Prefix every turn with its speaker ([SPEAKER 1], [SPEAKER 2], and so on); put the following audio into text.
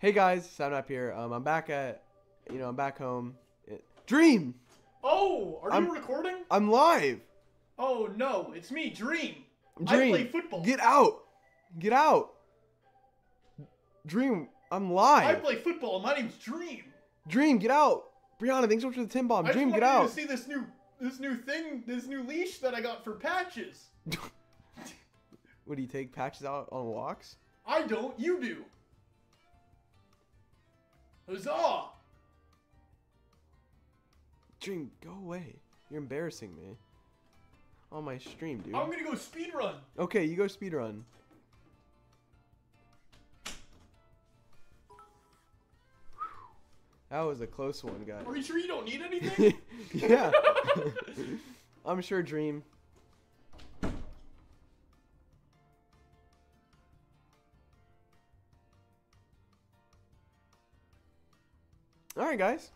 [SPEAKER 1] Hey guys, Sapnap here. Um, I'm back at, you know, I'm back home. It- Dream,
[SPEAKER 2] Oh, are
[SPEAKER 1] I'm-
[SPEAKER 2] you recording?
[SPEAKER 1] I'm live.
[SPEAKER 2] Oh no, it's me, Dream.
[SPEAKER 1] Dream,
[SPEAKER 2] I play football.
[SPEAKER 1] get out, get out. Dream, I'm live.
[SPEAKER 2] I play football. My name's Dream.
[SPEAKER 1] Dream, get out. Brianna, thanks so much for the tin bomb.
[SPEAKER 2] I
[SPEAKER 1] Dream, get
[SPEAKER 2] you
[SPEAKER 1] out.
[SPEAKER 2] to see this new this new thing, this new leash that I got for patches.
[SPEAKER 1] Would he take patches out on walks?
[SPEAKER 2] I don't, you do. Huzzah!
[SPEAKER 1] Dream, go away. You're embarrassing me. On my stream, dude.
[SPEAKER 2] I'm gonna go speed run.
[SPEAKER 1] Okay, you go speedrun. That was a close one, guys.
[SPEAKER 2] Are you sure you don't need anything?
[SPEAKER 1] yeah. I'm sure Dream. Alright, guys.